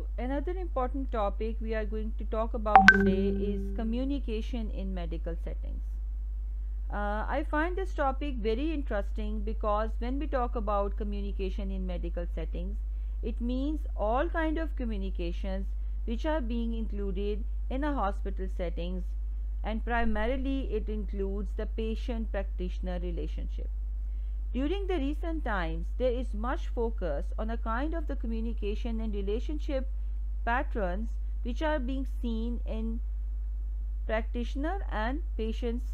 So another important topic we are going to talk about today is communication in medical settings. Uh, I find this topic very interesting because when we talk about communication in medical settings, it means all kind of communications which are being included in a hospital settings and primarily it includes the patient practitioner relationship. During the recent times, there is much focus on a kind of the communication and relationship patterns which are being seen in practitioner and patients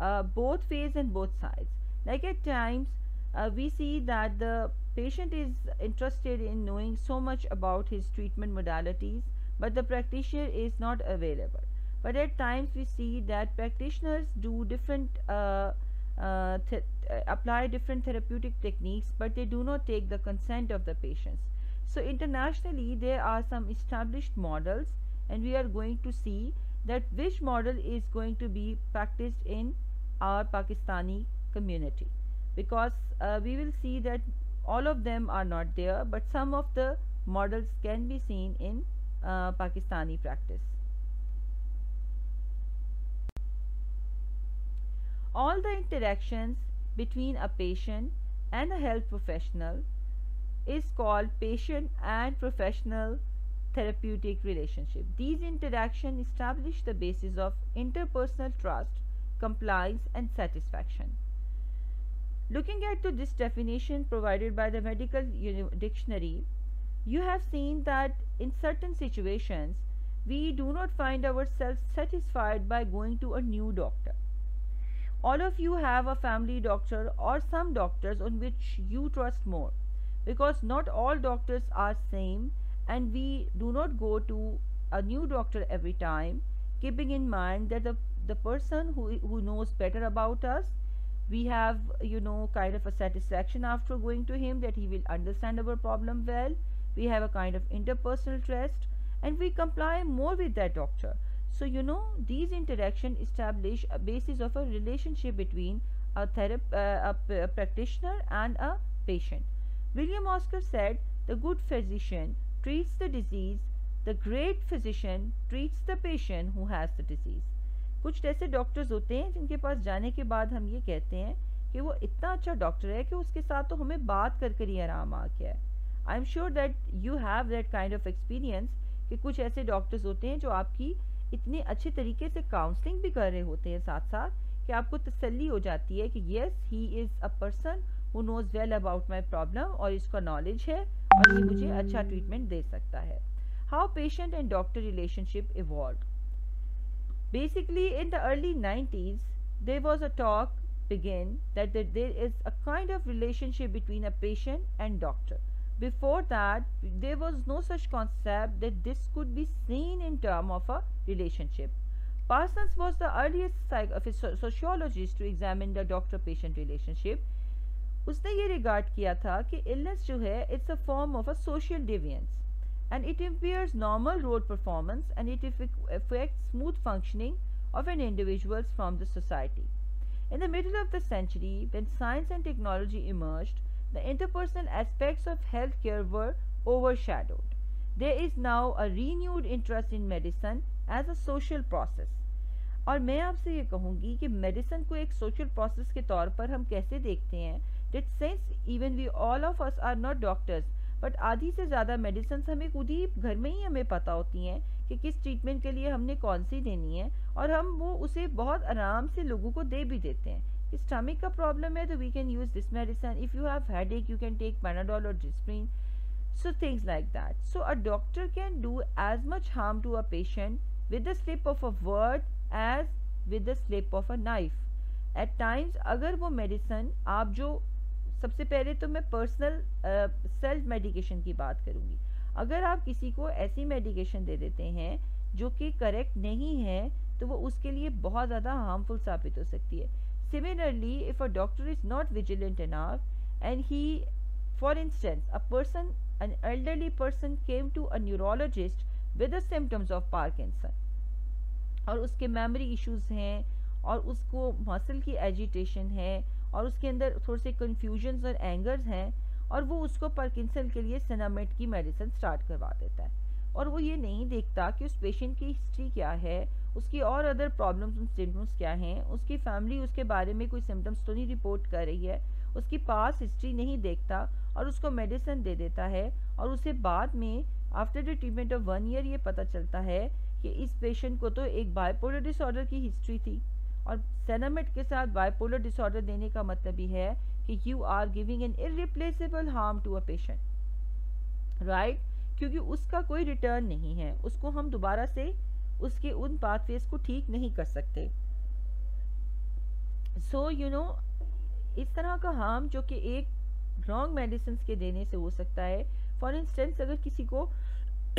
uh, both phase and both sides. Like at times, uh, we see that the patient is interested in knowing so much about his treatment modalities, but the practitioner is not available. But at times, we see that practitioners do different uh, uh, uh, apply different therapeutic techniques but they do not take the consent of the patients. So internationally there are some established models and we are going to see that which model is going to be practiced in our Pakistani community. Because uh, we will see that all of them are not there but some of the models can be seen in uh, Pakistani practice all the interactions between a patient and a health professional is called patient and professional therapeutic relationship. These interactions establish the basis of interpersonal trust, compliance and satisfaction. Looking at to this definition provided by the medical dictionary, you have seen that in certain situations we do not find ourselves satisfied by going to a new doctor all of you have a family doctor or some doctors on which you trust more. Because not all doctors are same and we do not go to a new doctor every time keeping in mind that the, the person who, who knows better about us we have you know kind of a satisfaction after going to him that he will understand our problem well. We have a kind of interpersonal trust and we comply more with that doctor so you know these interactions establish a basis of a relationship between a, therap- uh, a, practitioner and a patient. William Oscar said, "The good physician treats the disease, the great physician treats the patient who has the disease." कुछ ऐसे doctors होते हैं जिनके पास जाने के बाद हम ये कहते हैं कि वो इतना अच्छा डॉक्टर है कि उसके साथ तो हमें बात कर कर ही आराम आ गया है I am sure that you have that kind of experience कि कुछ ऐसे डॉक्टर्स होते हैं जो आपकी इतने अच्छे तरीके से काउंसलिंग भी कर रहे होते हैं साथ साथ कि आपको तसल्ली हो जाती है कि yes he is a person who knows well about my problem और इसका नॉलेज है और ये मुझे अच्छा ट्रीटमेंट दे सकता है how patient and doctor relationship evolve basically in the early 90s, there was a talk begin that there is a kind of relationship between a patient and doctor. Before that, there was no such concept that this could be seen in terms of a relationship. Parsons was the earliest sociologist to examine the doctor-patient relationship. उसने ये regard किया था कि illness जो है it's a form of a social deviance and it impairs normal road performance and it affects smooth functioning of an individual from the society. In the middle of the century, when science and technology emerged, the interpersonal aspects of healthcare were overshadowed. There is now a renewed interest in medicine as a social process. और मैं आपसे ये कहूँगी कि medicine को एक social process के तौर पर हम कैसे देखते हैं this sense even we all of us are not doctors but आधी से ज़्यादा मेडिसिन हमें खुद ही घर में ही हमें पता होती हैं कि किस ट्रीटमेंट के लिए हमने कौन सी देनी है और हम वो उसे बहुत आराम से लोगों को दे भी देते हैं स्टमिक का प्रॉब्लम है तो we can use this medicine if you have headache you can take Panadol और Disprin so things like that so a doctor can do as much harm to a patient with the slip of a word as with the slip of a knife at times अगर वो medicine आप जो, सबसे पहले तो मैं personal self medication की बात करूँगी। अगर आप किसी को ऐसी मेडिकेशन दे देते हैं, जो कि करेक्ट नहीं है तो वो उसके लिए बहुत ज़्यादा हार्मफुल साबित हो सकती है। Similarly, if a doctor is not vigilant enough and he, for instance, a person, an elderly person came to a neurologist with the symptoms of Parkinson और उसके मेमोरी इश्यूज़ हैं और उसको मसल की एजिटेशन है और उसके अंदर थोड़े से कन्फ्यूजन्स और एंगर्स हैं और वो उसको पार्किंसन के लिए सिनामेट की मेडिसिन स्टार्ट करवा देता है और वो ये नहीं देखता कि उस पेशेंट की हिस्ट्री क्या है, उसकी और अदर प्रॉब्लम्स और सिम्टम्स क्या हैं, उसकी फैमिली उसके बारे में कोई सिम्टम्स तो नहीं रिपोर्ट कर रही है, उसकी पास हिस्ट्री नहीं देखता और उसको मेडिसिन दे देता है और उसे बाद में after the treatment of one year ये पता चलता है कि इस पेशेंट को तो एक बाइपोलर डिसऑर्डर की हिस्ट्री थी और सेनामेट के साथ बाइपोलर डिसऑर्डर देने का मतलब ये है कि you are giving an irreplaceable harm to a patient right क्योंकि उसका कोई रिटर्न नहीं है। उसको हम दोबारा से उसके उन पाथवेज को ठीक नहीं कर सकते। सो यू नो इस तरह का हार्म जो कि एक रॉन्ग मेडिसिन के देने से हो सकता है। फॉर इंस्टेंस अगर किसी को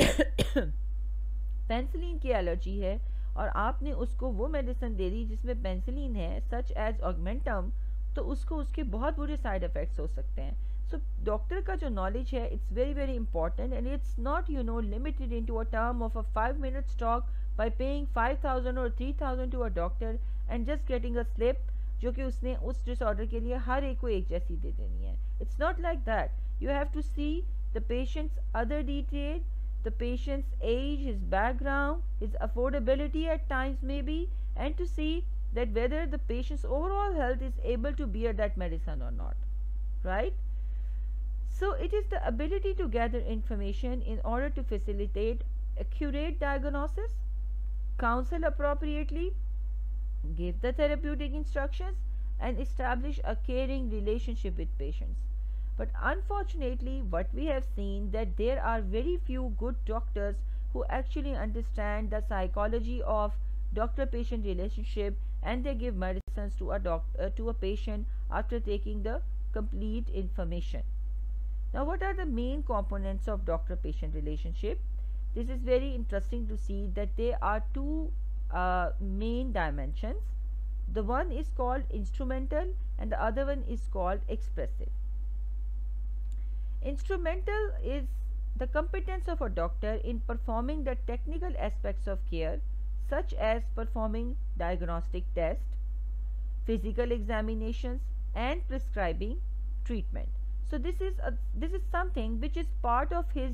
पेंसिलिन की एलर्जी है और आपने उसको वो मेडिसिन दे दी जिसमें पेंसिलिन है सच एज ऑगमेंटम तो उसको उसके बहुत बुरे साइड इफ़ेक्ट्स हो सकते हैं। सो डॉक्टर का जो नॉलेज है it's very very important and it's not you know limited in to a term of a five minute stock by paying five thousand और three thousand to a doctor and just getting a slip जो कि उसने उस disorder के लिए हर एक को एक जैसी दे देनी है it's not like that you have to see the patients other detail the patient's age, his background, his affordability at times maybe, and to see that whether the patient's overall health is able to bear that medicine or not. Right? So, it is the ability to gather information in order to facilitate accurate diagnosis, counsel appropriately, give the therapeutic instructions, and establish a caring relationship with patients. But unfortunately what we have seen that there are very few good doctors who actually understand the psychology of doctor patient relationship and they give medicines to a doctor uh, to a patient after taking the complete information now what are the main components of doctor patient relationship? This is very interesting to see that there are two uh, main dimensions. The one is called instrumental and the other one is called expressive. Instrumental is the competence of a doctor in performing the technical aspects of care such as performing diagnostic tests, physical examinations and prescribing treatment So this is a, this is something which is part of his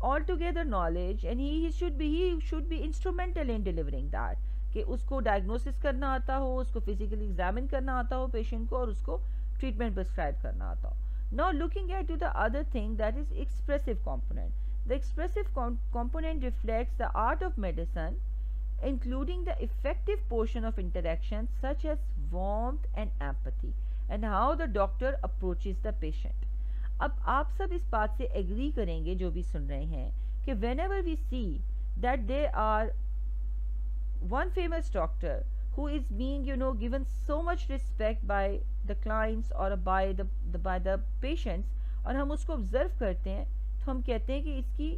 altogether knowledge and he, he should be he should be instrumental in delivering that कि उसको diagnosis करना आता हो उसको physically examine करना आता हो patient को और उसको ट्रीटमेंट प्रिस्क्राइब करना आता हो Now looking at to the other thing that is expressive component. The expressive com component reflects the art of medicine including the effective portion of interaction such as warmth and empathy And how the doctor approaches the patient अब आप सब इस बात से agree करेंगे जो भी सुन रहे हैं कि whenever we see that they are one famous doctor who is being you know given so much respect by the clients or by the, the the patients और हम उसको ऑब्ज़र्व करते हैं तो हम कहते हैं कि इसकी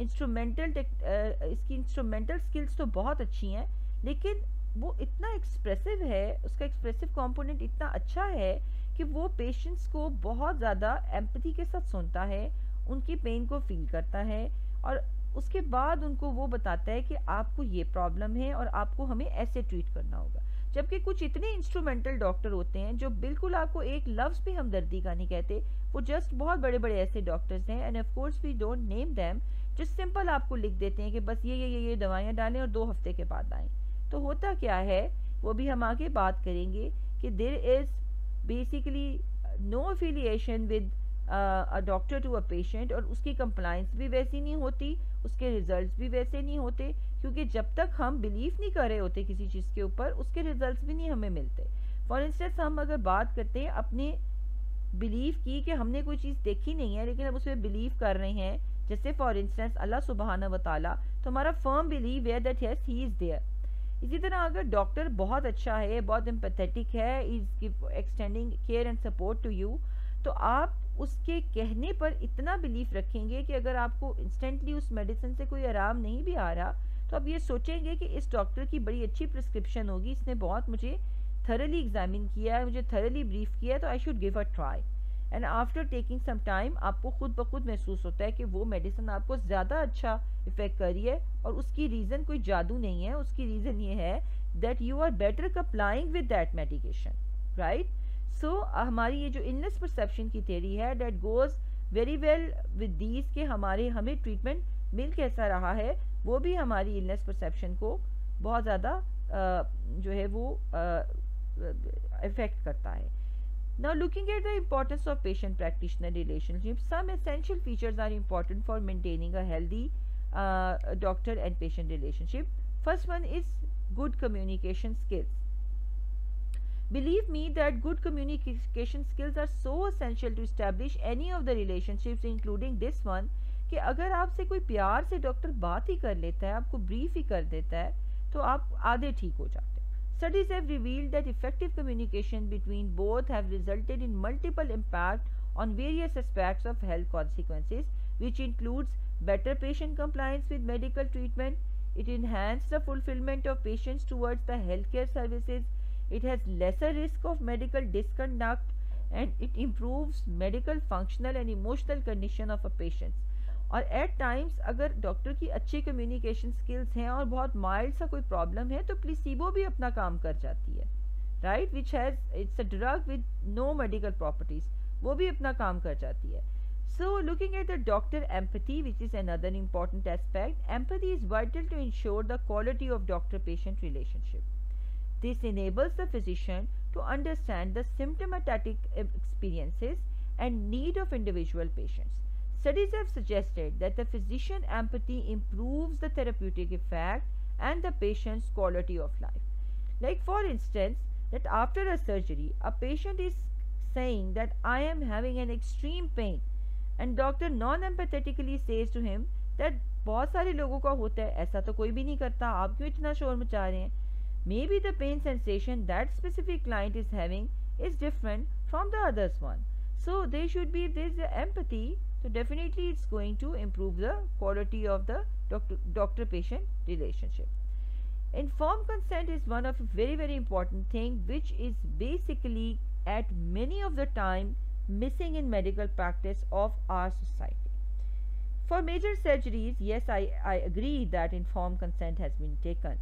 इंस्ट्रूमेंटल इसकी इंस्ट्रूमेंटल स्किल्स तो बहुत अच्छी हैं लेकिन वो इतना एक्सप्रेसिव है, उसका एक्सप्रेसिव कंपोनेंट इतना अच्छा है कि वो पेशेंट्स को बहुत ज़्यादा एम्पथी के साथ सुनता है, उनकी पेन को फील करता है और उसके बाद उनको वो बताता है कि आपको ये प्रॉब्लम है और आपको हमें ऐसे ट्रीट करना होगा। जबकि कुछ इतने इंस्ट्रूमेंटल डॉक्टर होते हैं जो बिल्कुल आपको एक लफ्ज़ भी हमदर्दी का नहीं कहते, वो जस्ट बहुत बड़े बड़े ऐसे डॉक्टर्स हैं and of course we don't name them जो सिंपल आपको लिख देते हैं कि बस ये ये ये ये दवाइयाँ डालें और दो हफ़्ते के बाद आएँ। तो होता क्या है? वो भी हम आगे बात करेंगे कि there is basically no affiliation with a doctor to a patient और उसकी कंप्लाइंस भी वैसी नहीं होती, उसके रिजल्ट्स भी वैसे नहीं होते, क्योंकि जब तक हम बिलीव नहीं कर रहे होते किसी चीज़ के ऊपर, उसके रिजल्ट्स भी नहीं हमें मिलते। फॉर इंस्टेंस हम अगर बात करते हैं अपने बिलीव की कि हमने कोई चीज़ देखी नहीं है, लेकिन हम उसमें बिलीव कर रहे हैं, जैसे फॉर इंस्टेंस अल्लाह सुबहाना वाली तो हमारा फर्म बिलीव है that yes he is there इसी तरह अगर डॉक्टर बहुत अच्छा है, बहुत एम्पथेटिक है is extending care and support to you तो आप उसके कहने पर इतना बिलीफ रखेंगे कि अगर आपको इंस्टेंटली उस मेडिसिन से कोई आराम नहीं भी आ रहा तो आप ये सोचेंगे कि इस डॉक्टर की बड़ी अच्छी प्रिस्क्रिप्शन होगी, इसने बहुत मुझे थरली एग्जामिन किया है, मुझे थरली ब्रीफ किया है तो I should give a try and after taking some time आपको खुद ब खुद महसूस होता है कि वो मेडिसिन आपको ज़्यादा अच्छा इफ़ेक्ट करी है और उसकी रीज़न कोई जादू नहीं है। उसकी रीज़न ये है that you are better complying with that medication right so हमारी ये जो इलनेस परसेप्शन की थेरी है that goes very well with these के हमारे, हमें ट्रीटमेंट मिल कैसा रहा है, वो भी हमारी इलनेस परसेप्शन को बहुत ज़्यादा जो है वो इफ़ेक्ट करता है। Now looking at the importance of patient-practitioner relationship, some essential features are important for maintaining a healthy uh, doctor and patient relationship. First one is good communication skills. Believe me that good communication skills are so essential to establish any of the relationships including this one कि अगर आपसे कोई प्यार से doctor बात ही कर लेता है आपको ब्रीफ ही कर देता है तो आप आधे ठीक हो जाते Studies have revealed that effective communication between both have resulted in multiple impact on various aspects of health consequences which includes better patient compliance with medical treatment, it enhances the fulfillment of patients towards the healthcare services, it has lesser risk of medical disconduct and it improves medical functional and emotional condition of a patient. और at times अगर doctor की अच्छी communication skills हैं और बहुत mild सा कोई problem है तो प्लीसीबो भी अपना काम कर जाती है right which has it's a drug with no medical properties वो भी अपना काम कर जाती है। So looking at the doctor empathy which is another important aspect empathy is vital to ensure the quality of doctor patient relationship this enables the physician to understand the symptomatic experiences and need of individual patients Studies have suggested that the physician empathy improves the therapeutic effect and the patient's quality of life. Like for instance, that after a surgery, a patient is saying that I am having an extreme pain and doctor non-empathetically says to him that बहुत सारे लोगों का होता है ऐसा तो कोई भी नहीं करता आप क्यों इतना शोर मचा रहे हैं maybe the pain sensation that specific client is having is different from the others one so they should be this empathy so definitely it's going to improve the quality of the doctor doctor relationship. Informed consent is one of very very important thing which is basically at many of the time missing in medical practice of our society. For major surgeries yes i, I agree that informed consent has been taken.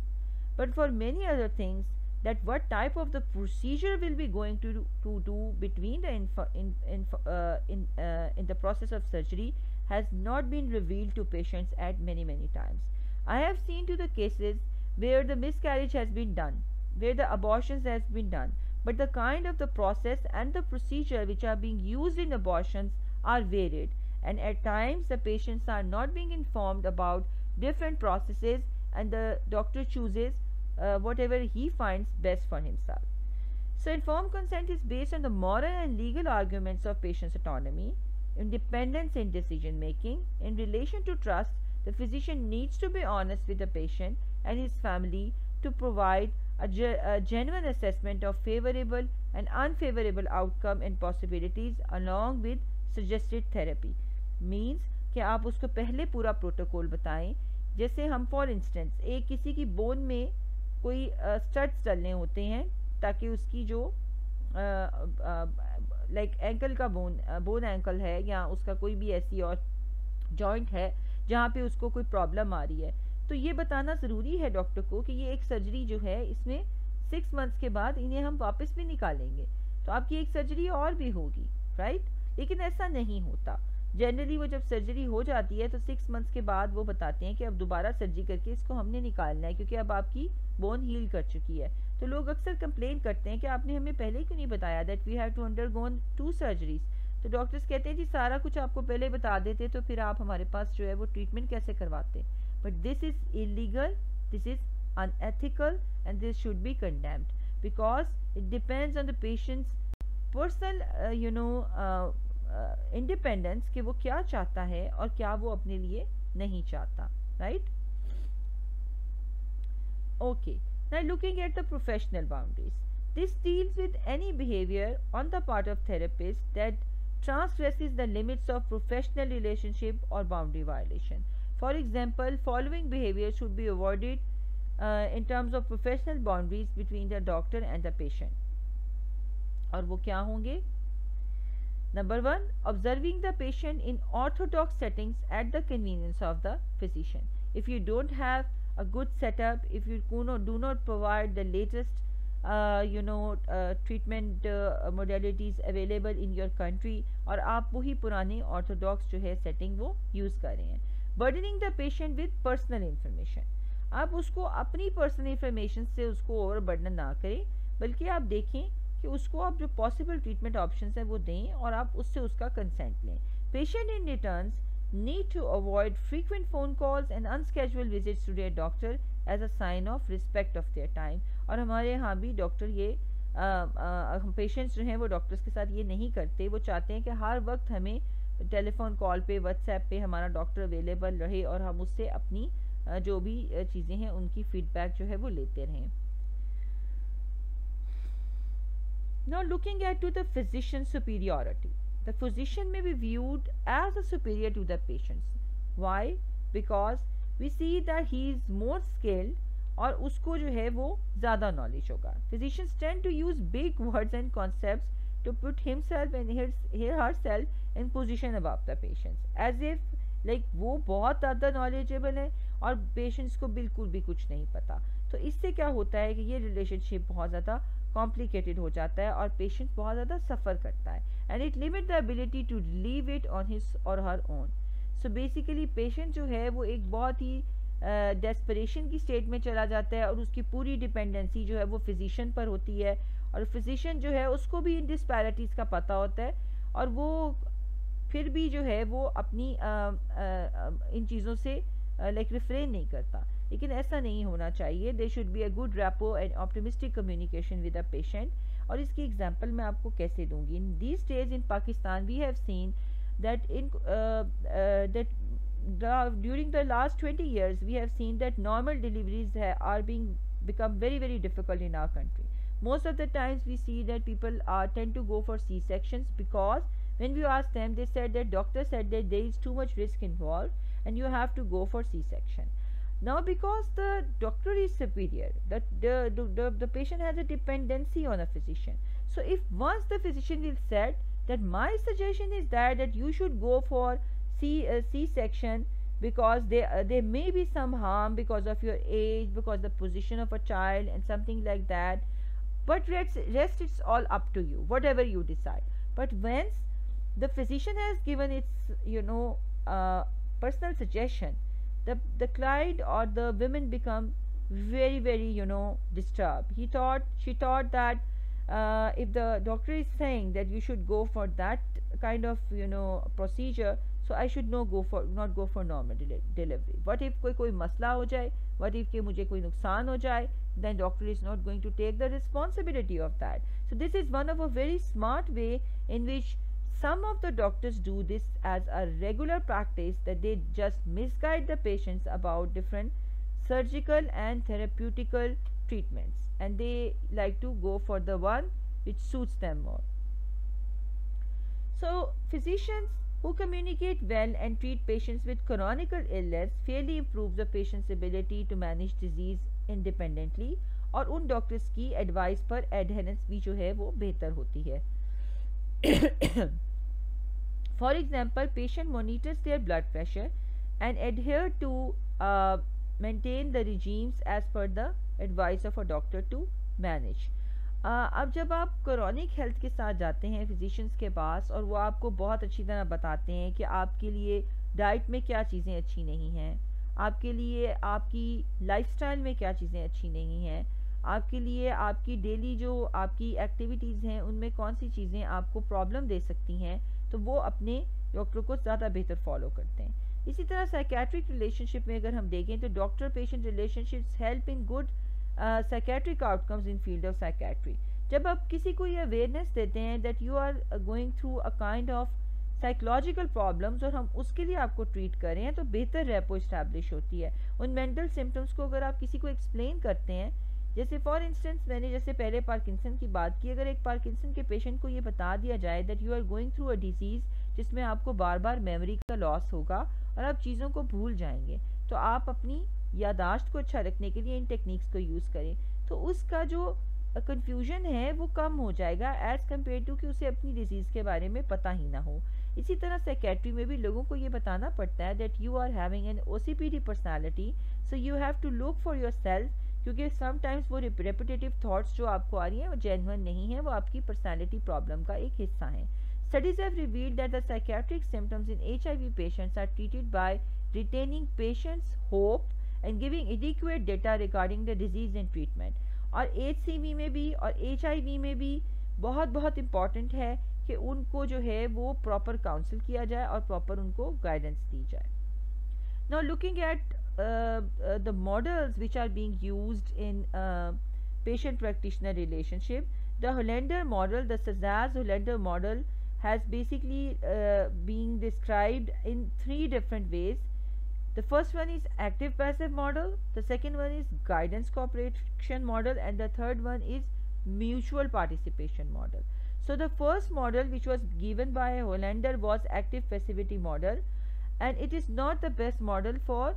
But for many other things that what type of the procedure will be going to do, to do between the info, in, info, uh, in, uh, in the process of surgery has not been revealed to patients at many many times. I have seen to the cases where the miscarriage has been done, where the abortions has been done, but the kind of the process and the procedure which are being used in abortions are varied and at times the patients are not being informed about different processes and the doctor chooses uh, whatever he finds best for himself. So informed consent is based on the moral and legal arguments of patient's autonomy, independence in decision making. In relation to trust, the physician needs to be honest with the patient and his family to provide a, ge a genuine assessment of favorable and unfavorable outcome and possibilities along with suggested therapy. Means कि आप उसको पहले पूरा protocol बताएं जैसे हम for instance एक किसी की बोन में कोई स्टड्स डलने होते हैं ताकि उसकी जो लाइक एंकल का बोन बोन एंकल है या उसका कोई भी ऐसी और जॉइंट है जहाँ पे उसको कोई प्रॉब्लम आ रही है। तो ये बताना ज़रूरी है डॉक्टर को कि ये एक सर्जरी जो है, इसमें सिक्स मंथ्स के बाद इन्हें हम वापस भी निकालेंगे। तो आपकी एक सर्जरी और भी होगी राइट लेकिन ऐसा नहीं होता। जनरली वो जब सर्जरी हो जाती है तो सिक्स मंथ्स के बाद वो बताते हैं कि अब दोबारा सर्जरी करके इसको हमने निकालना है, क्योंकि अब आपकी बोन हील कर चुकी है। तो लोग अक्सर कंप्लेन करते हैं कि आपने हमें पहले क्यों नहीं बताया that we have to undergone two surgeries तो डॉक्टर्स कहते हैं, जी, सारा कुछ आपको पहले बता देते तो फिर आप हमारे पास जो है वो ट्रीटमेंट कैसे करवाते? But this is illegal this is unethical and this should be condemned because it depends on the patients personal you know independence कि वो क्या चाहता है और क्या वो अपने लिए नहीं चाहता right okay now looking at the professional boundaries this deals with any behaviour on the part of therapist that transgresses the limits of professional relationship और boundary violation for example following behaviour should be avoided in terms of professional boundaries between the doctor and the patient और वो क्या होंगे? Number one, observing the patient in orthodox settings at the convenience of the physician. If you don't have a good setup, if you do not, do not provide the latest you know treatment modalities available in your country और आप वही पुराने Orthodox जो है setting वो use कर रहे हैं burdening the patient with personal information आप उसको अपनी पर्सनल इंफॉर्मेशन से उसको ओवर बर्डन ना करें बल्कि आप देखें कि उसको आप जो पॉसिबल ट्रीटमेंट ऑप्शन हैं वो दें और आप उससे उसका कंसेंट लें। Patient in return need to avoid frequent phone calls and unscheduled visits to their doctor as a sign of respect of their time. और हमारे यहाँ भी डॉक्टर ये पेशेंट्स जो हैं वो डॉक्टर्स के साथ ये नहीं करते। वो चाहते हैं कि हर वक्त हमें टेलीफोन कॉल पे व्हाट्सएप पे हमारा डॉक्टर अवेलेबल रहे और हम उससे अपनी जो भी चीज़ें हैं उनकी फीडबैक जो है वो लेते रहें। Now looking at to the physician superiority. The physician may be viewed as a superior to the patients. Why? Because we see that he is more skilled और उसको जो है वो ज़्यादा नॉलेज होगा physicians tend to use big words and concepts to put himself and his, herself in position above the patients as if like वो बहुत ज़्यादा नॉलेजेबल है और पेशेंट्स को बिल्कुल भी कुछ नहीं पता तो इससे क्या होता है कि ये रिलेशनशिप बहुत ज़्यादा कॉम्प्लिकेटेड हो जाता है और पेशेंट बहुत ज़्यादा सफ़र करता है। And it limit the ability to leave it on his or her own so basically patient जो है वो एक बहुत ही डेस्परेशन uh, की स्टेट में चला जाता है और उसकी पूरी डिपेंडेंसी जो है वो फिजिशियन पर होती है। और फिजिशियन जो है उसको भी इन डिस्पैरिटीज़ का पता होता है और वो फिर भी जो है वो अपनी आ, आ, इन चीज़ों से लाइक रिफ्रेन नहीं करता। लेकिन ऐसा नहीं होना चाहिए। They should be a good rapport and optimistic communication with a patient और इसकी एग्ज़ाम्पल मैं आपको कैसे दूँगी? In this days in Pakistan we have seen that in that during the last twenty years we have seen that normal deliveries are being become very very difficult in our country most of the times we see that people are tend to go for C section because when you asked them they said that doctor said that there is too much risk involved and you have to go for C section now because the doctor is superior that the, the, the, patient has a dependency on a physician. So if once the physician will said that my suggestion is that that you should go for c uh, c section because there uh, there may be some harm because of your age because the position of a child and something like that. But rest, rest it's all up to you whatever you decide. But once the physician has given its you know uh, personal suggestion the the client or the women become very very you know disturbed he thought she thought that uh, if the doctor is saying that you should go for that kind of you know procedure so I should not go for not go for normal deli delivery what if कोई कोई मसला हो जाए what if कि मुझे कोई नुकसान हो जाए then doctor is not going to take the responsibility of that so this is one of a very smart way in which some of the doctors do this as a regular practice that they just misguide the patients about different surgical and therapeutical treatments and they like to go for the one which suits them more. So physicians who communicate well and treat patients with chronic illness fairly improve the patient's ability to manage disease independently और उन doctors की advice पर adherence भी जो है वो बेहतर होती है For example, patient monitors their blood pressure and adhere to uh, maintain the regimes as per the advice of a doctor to manage. Uh, अब जब आप क्रॉनिक हेल्थ के साथ जाते हैं फिजिशियंस के पास और वो आपको बहुत अच्छी तरह बताते हैं कि आपके लिए डाइट में क्या चीज़ें अच्छी नहीं हैं आपके लिए आपकी लाइफस्टाइल में क्या चीज़ें अच्छी नहीं हैं आपके लिए आपकी डेली जो आपकी एक्टिविटीज़ हैं उनमें कौन सी चीज़ें आपको प्रॉब्लम दे सकती हैं तो वो अपने डॉक्टर को ज़्यादा बेहतर फॉलो करते हैं। इसी तरह साइकेट्रिक रिलेशनशिप में अगर हम देखें तो doctor patient relationship help in good psychiatric outcomes in field of psychiatry जब आप किसी को ये अवेयरनेस देते हैं that you are going through a kind of psychological problems और हम उसके लिए आपको ट्रीट करें तो बेहतर रेपो इस्टेब्लिश होती है। उन मेंटल सिम्टम्स को अगर आप किसी को एक्सप्लेन करते हैं जैसे फॉर इंस्टेंस मैंने जैसे पहले पार्किंसन की बात की, अगर एक पार्किंसन के पेशेंट को ये बता दिया जाए that you are going through a disease जिसमें आपको बार बार मेमोरी का लॉस होगा और आप चीज़ों को भूल जाएँगे तो आप अपनी यादाश्त को अच्छा रखने के लिए इन टेक्निक्स को यूज़ करें। तो उसका जो कन्फ्यूज़न है, वो कम हो जाएगा एज़ कंपेयर टू कि उसे अपनी डिज़ीज़ के बारे में पता ही ना हो। इसी तरह सेक्रेटरी में भी लोगों को ये बताना पड़ता है that you are having an O C P D personality so you have to look for yourself क्योंकि समटाइम्स वो रिपीटेटिव थाट्स जो आपको आ रही हैं, वो जेनवन नहीं है, वो आपकी पर्सनैलिटी प्रॉब्लम का एक हिस्सा है। Studies have revealed that the symptoms in H I V patients are treated by retaining patients hope and giving adequate data regarding the disease in treatment और एच सी वी में भी और H I we में भी बहुत बहुत important है कि उनको जो है वो प्रॉपर काउंसिल किया जाए और प्रॉपर उनको गाइडेंस दी जाए। Now looking at Uh, uh, the models which are being used in uh, patient practitioner relationship. The Hollander model the Sazaz Hollander model has basically uh, being described in three different ways. The first one is active passive model the second one is guidance cooperation model and the third one is mutual participation model. So the first model which was given by Hollander was active passivity model and it is not the best model for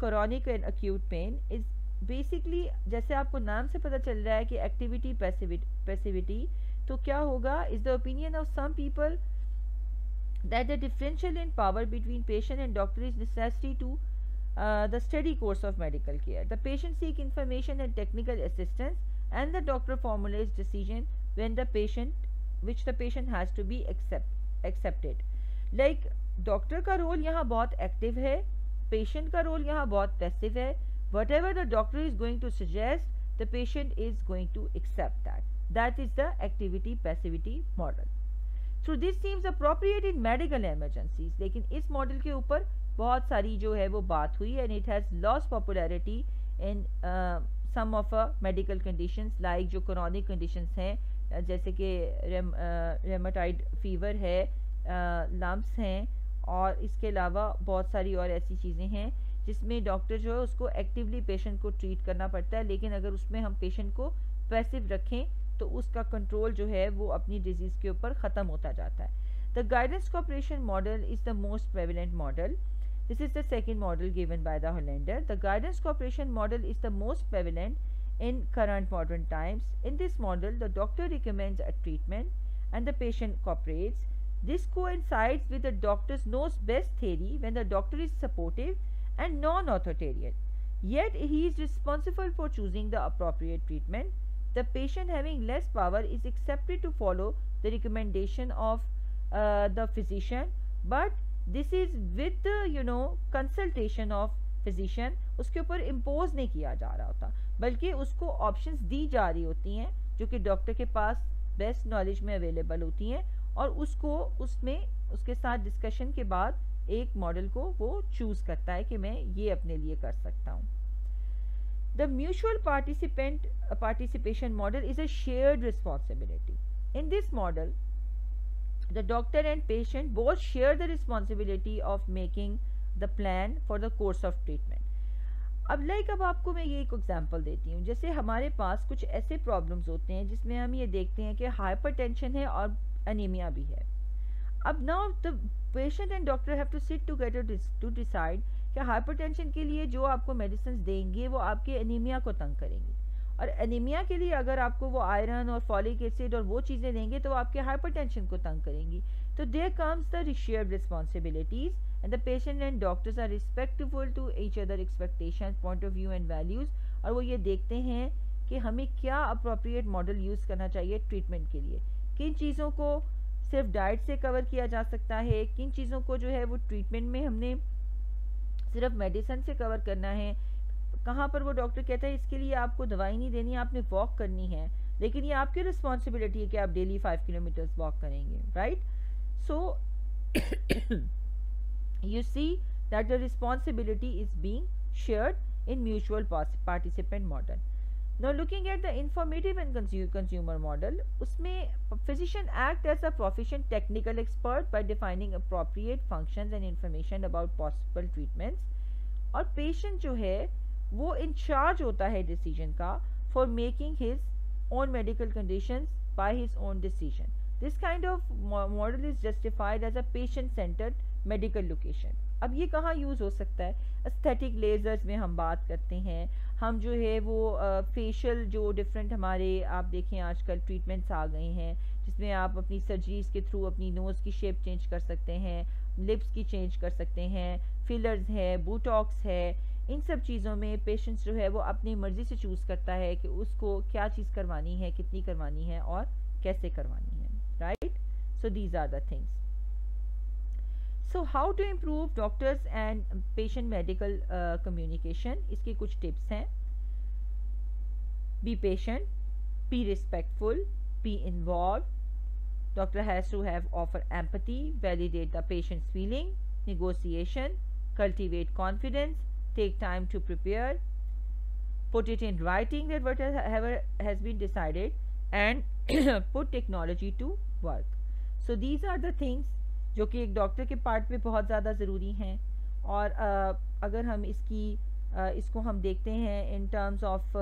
chronic and acute pain is basically जैसे आपको नाम से पता चल रहा है कि activity passivity तो क्या होगा? Is the opinion of some people that the differential in power between patient and doctor is necessity to the study course of medical care the patient seek information and technical assistance and the doctor formulates decision when the patient which the patient has to be accepted like doctor का role यहाँ बहुत active है patient का role यहाँ बहुत passive है whatever the doctor is going to suggest the patient is going to accept that that is the activity passivity model through this seems appropriate in medical emergencies लेकिन इस model के ऊपर बहुत सारी जो है वो बात हुई and it has lost popularity in some of a medical conditions like जो क्रॉनिक कंडीशंस हैं जैसे कि रेमाटाइड फीवर है लम्ब्स हैं और इसके अलावा बहुत सारी और ऐसी चीज़ें हैं जिसमें डॉक्टर जो है उसको एक्टिवली पेशेंट को ट्रीट करना पड़ता है, लेकिन अगर उसमें हम पेशेंट को पैसिव रखें तो उसका कंट्रोल जो है वो अपनी डिज़ीज़ के ऊपर ख़त्म होता जाता है। The guidance cooperation model is the most prevalent model this is the second model given by the Hollender the guidance cooperation model is the most prevalent in current modern times in this model the doctor recommends a treatment and the patient cooperates This coincides with the doctor's knows best theory when the doctor is supportive and non-authoritarian. Yet he is responsible for choosing the appropriate treatment. The patient having less power is accepted to follow the recommendation of uh, the physician but this is with you know consultation of physician उसके ऊपर impose नहीं किया जा रहा होता बल्कि उसको options दी जा रही होती हैं जो कि डॉक्टर के पास बेस्ट नॉलेज में अवेलेबल होती हैं और उसको, उसमें, उसके साथ डिस्कशन के बाद एक मॉडल को वो चूज़ करता है कि मैं ये अपने लिए कर सकता हूँ। The mutual participant participation model is a shared responsibility in this model The doctor and patient both share the responsibility of making the plan for the course of treatment. अब लाइक अब आपको मैं ये एक एग्जांपल देती हूँ। जैसे हमारे पास कुछ ऐसे प्रॉब्लम्स होते हैं जिसमें हम ये देखते हैं कि हाइपरटेंशन है और अनीमिया भी है। अब now the patient and doctor have to sit together to decide कि हाइपरटेंशन के लिए जो आपको मेडिसिन देंगे, वो आपके अनीमिया को तंग करेंगे। और एनीमिया के लिए अगर आपको वो आयरन और फॉलिक एसिड और वो चीज़ें देंगे तो आपके हाइपरटेंशन को तंग करेंगी। तो there comes the share responsibilities and the patient and doctors are respectful to each other expectation point of view and values और वो ये देखते हैं कि हमें क्या अप्रोप्रिएट मॉडल यूज़ करना चाहिए ट्रीटमेंट के लिए। किन चीज़ों को सिर्फ़ डाइट से कवर किया जा सकता है? किन चीज़ों को जो है वो ट्रीटमेंट में हमने सिर्फ़ मेडिसन से कवर करना है? कहाँ पर वो डॉक्टर कहता है, इसके लिए आपको दवाई नहीं देनी, आपने वॉक करनी है। लेकिन ये आपकी रिस्पॉन्सिबिलिटी है कि आप डेली फाइव किलोमीटर्स वॉक करेंगे right so you see that the responsibility is being shared in mutual participant model now looking at the informative and consumer model उसमें physician act as a profession technical expert by defining appropriate functions and information about possible treatments और patient जो है, वो incharge होता है decision का for making his own medical condition by his own decision this kind of model is justified as a patient centred medical location अब ये कहाँ यूज़ हो सकता है? एस्थेटिक लेजर्स में हम बात करते हैं हम जो है वो फेशियल जो डिफरेंट हमारे, आप देखें आजकल ट्रीटमेंट्स आ गए हैं, जिसमें आप अपनी सर्जरीज के थ्रू अपनी नोज़ की शेप चेंज कर सकते हैं लिप्स की चेंज कर सकते हैं फिलर्स है बूटॉक्स है, इन सब चीज़ों में पेशेंट्स जो है वो अपनी मर्ज़ी से चूज़ करता है कि उसको क्या चीज़ करवानी है, कितनी करवानी है और कैसे करवानी है right so these are the things so how to improve doctors and patient medical communication इसके कुछ टिप्स हैं be patient be respectful be involve doctor has to have offer empathy validate the patient's feeling negotiation cultivate confidence take time to prepare put it in writing that whatever has been decided and put technology to work so these are the things जो कि एक doctor के part पे बहुत ज़्यादा ज़रूरी हैं। और uh, अगर हम इसकी uh, इसको हम देखते हैं in terms of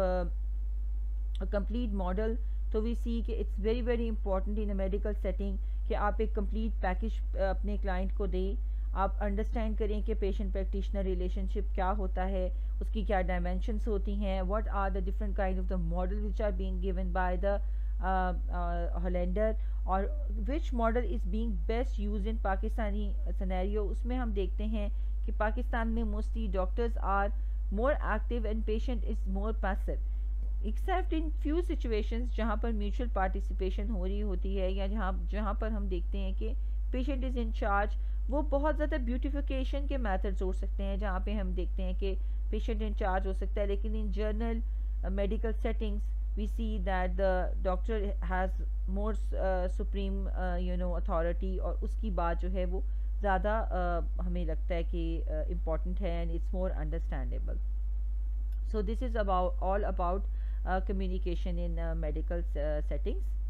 complete model तो वी सी कि it's very very important in a medical setting कि आप एक कंप्लीट पैकेज अपने क्लाइंट को दें। आप अंडरस्टैंड करें कि पेशेंट प्रैक्टिशनर रिलेशनशिप क्या होता है उसकी क्या डायमेंशनस होती हैं what are the different kind of the model which are being given by the Hollender और which model is being best use in Pakistani scenario उसमें हम देखते हैं कि पाकिस्तान में mostly doctors are more active and patient is more passive except in few situations जहाँ पर mutual participation हो रही होती है या जहाँ जहाँ पर हम देखते हैं कि पेशेंट इज़ इन चार्ज वो बहुत ज़्यादा ब्यूटिफिकेशन के मेथड्स हो सकते हैं जहाँ पे हम देखते हैं कि पेशेंट इंचार्ज हो सकता है, लेकिन in general medical settings we see that the doctor has more supreme you know authority और उसकी बात जो है वो ज़्यादा uh, हमें लगता है कि इंपॉर्टेंट uh, है and it's more understandable so this is about all about communication in medical settings